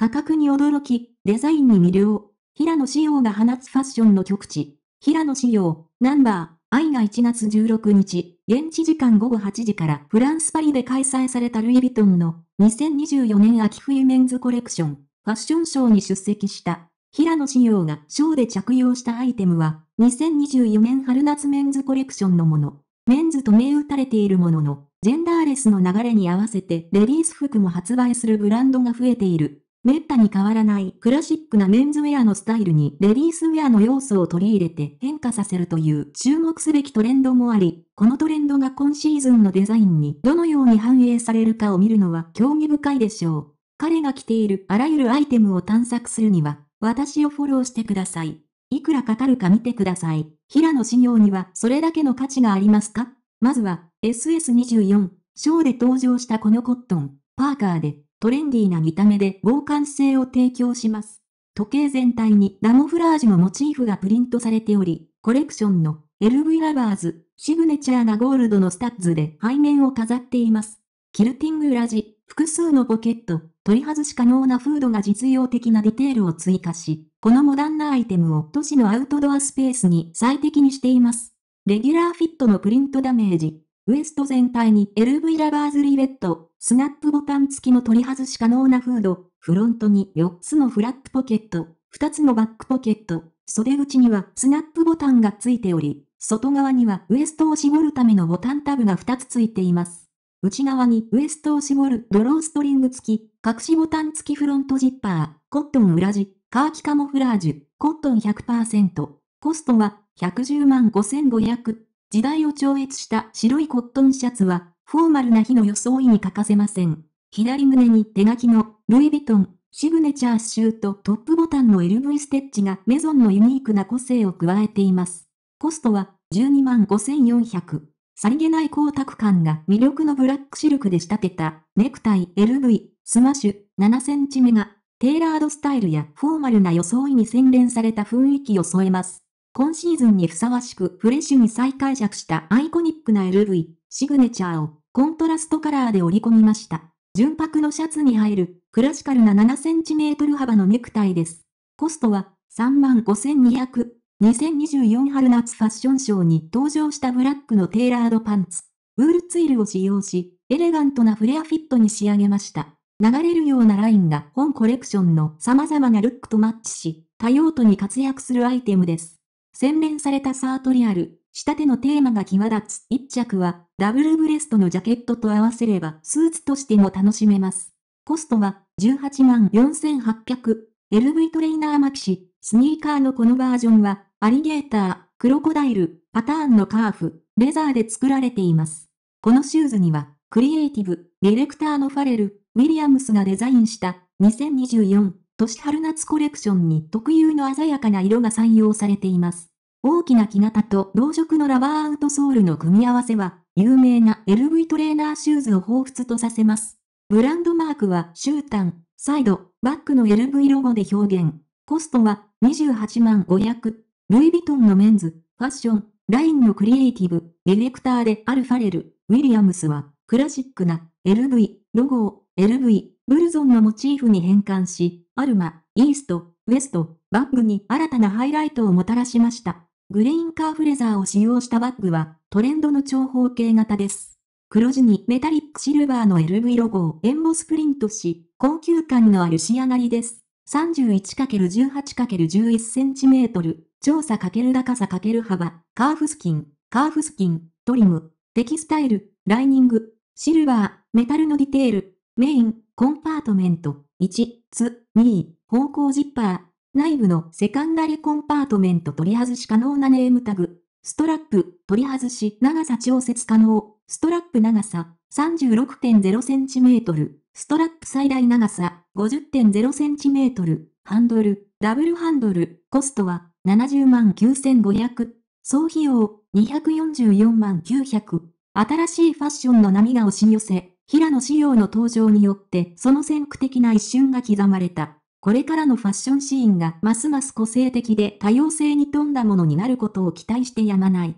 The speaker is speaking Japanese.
価格に驚き、デザインに魅了。平野紫耀が放つファッションの極致。平野紫耀、ナンバー、愛が1月16日、現地時間午後8時からフランスパリで開催されたルイ・ヴィトンの2024年秋冬メンズコレクション、ファッションショーに出席した平野紫耀がショーで着用したアイテムは2024年春夏メンズコレクションのもの。メンズと銘打たれているものの、ジェンダーレスの流れに合わせてレディース服も発売するブランドが増えている。めったに変わらないクラシックなメンズウェアのスタイルにレディースウェアの要素を取り入れて変化させるという注目すべきトレンドもあり、このトレンドが今シーズンのデザインにどのように反映されるかを見るのは興味深いでしょう。彼が着ているあらゆるアイテムを探索するには、私をフォローしてください。いくらかかるか見てください。平野仕様にはそれだけの価値がありますか？まずは SS24、ショーで登場したこのコットン、パーカーでトレンディーな見た目で防寒性を提供します。時計全体にラモフラージュのモチーフがプリントされており、コレクションの LV ラバーズ、シグネチャーなゴールドのスタッズで背面を飾っています。キルティング裏地、複数のポケット、取り外し可能なフードが実用的なディテールを追加し、このモダンなアイテムを都市のアウトドアスペースに最適にしています。レギュラーフィットのプリントダメージ、ウエスト全体に LV ラバーズリベット、スナップボタン付きの取り外し可能なフード、フロントに4つのフラップポケット、2つのバックポケット、袖口にはスナップボタンが付いており、外側にはウエストを絞るためのボタンタブが2つ付いています。内側にウエストを絞るドローストリング付き、隠しボタン付きフロントジッパー、コットン裏地、カーキカモフラージュ、コットン100%。コストは110万5500。時代を超越した白いコットンシャツは、フォーマルな日の装いに欠かせません。左胸に手書きの、ルイ・ヴィトン、シグネチャーシューとトップボタンの LV ステッチがメゾンのユニークな個性を加えています。コストは12万5400。さりげない光沢感が魅力のブラックシルクで仕立てたネクタイ LV スマッシュ7センチ目がテーラードスタイルやフォーマルな装いに洗練された雰囲気を添えます。今シーズンにふさわしくフレッシュに再解釈したアイコニックな LV、シグネチャーをコントラストカラーで織り込みました。純白のシャツに映えるクラシカルな 7cm 幅のネクタイです。コストは35,200。2024春夏ファッションショーに登場したブラックのテーラードパンツ。ウールツイルを使用し、エレガントなフレアフィットに仕上げました。流れるようなラインが本コレクションの様々なルックとマッチし、多用途に活躍するアイテムです。洗練されたサートリアル、仕立てのテーマが際立つ一着は、ダブルブレストのジャケットと合わせればスーツとしても楽しめます。コストは18万4800。LV トレーナーマキシ、スニーカーのこのバージョンは、アリゲーター、クロコダイル、パターンのカーフ、レザーで作られています。このシューズには、クリエイティブ、ディレクターのファレル、ウィリアムスがデザインした2024年春夏コレクションに特有の鮮やかな色が採用されています。大きな木型と同色のラバーアウトソールの組み合わせは、有名な LV トレーナーシューズを彷彿とさせます。ブランドマークはシュータン、サイド、バックの LV ロゴで表現。コストは28万500。ルイ・ヴィトンのメンズ、ファッション、ラインのクリエイティブ、ディレクターであるファレル、ウィリアムスは、クラシックな LV、ロゴを LV、ブルゾンのモチーフに変換し、アルマ、イースト、ウエスト、バッグに新たなハイライトをもたらしました。グレインカーフレザーを使用したバッグはトレンドの長方形型です。黒地にメタリックシルバーの LV ロゴをエンボスプリントし、高級感のある仕上がりです。31×18×11cm、長さ×高さ×幅、カーフスキン、カーフスキン、トリム、テキスタイル、ライニング、シルバー、メタルのディテール、メイン、コンパートメント、1、つ、2、方向ジッパー、内部のセカンダリコンパートメント取り外し可能なネームタグ。ストラップ、取り外し、長さ調節可能。ストラップ長さ、36.0cm。ストラップ最大長さ、50.0cm。ハンドル、ダブルハンドル。コストは、70万9500。総費用、244万900。新しいファッションの波が押し寄せ、平野仕様の登場によって、その先駆的な一瞬が刻まれた。これからのファッションシーンがますます個性的で多様性に富んだものになることを期待してやまない。